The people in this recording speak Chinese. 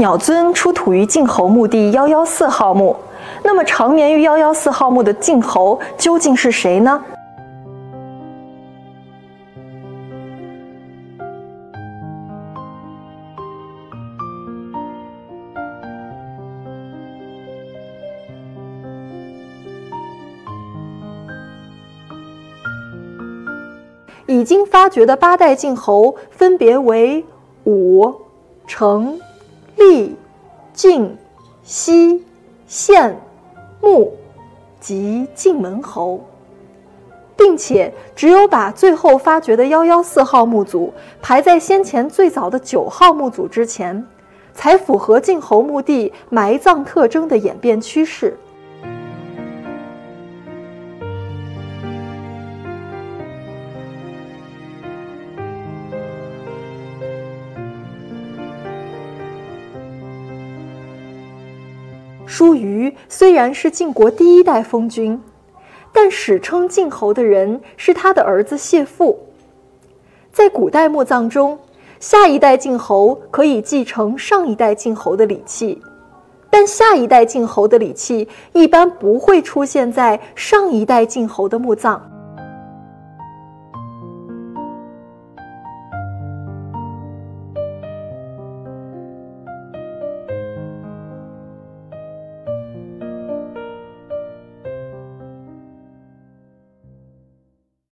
鸟尊出土于晋侯墓地幺幺四号墓，那么长眠于幺幺四号墓的晋侯究竟是谁呢？已经发掘的八代晋侯分别为武、成、厉、晋、西、献、穆及晋文侯，并且只有把最后发掘的幺幺四号墓组排在先前最早的九号墓组之前，才符合晋侯墓地埋葬特征的演变趋势。叔虞虽然是晋国第一代封君，但史称晋侯的人是他的儿子谢父。在古代墓葬中，下一代晋侯可以继承上一代晋侯的礼器，但下一代晋侯的礼器一般不会出现在上一代晋侯的墓葬。